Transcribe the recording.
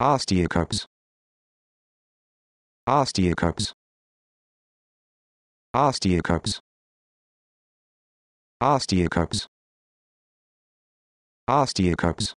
Osteocarps. Osteocarps. Osteocarps. Osteocarps. Osteocarps.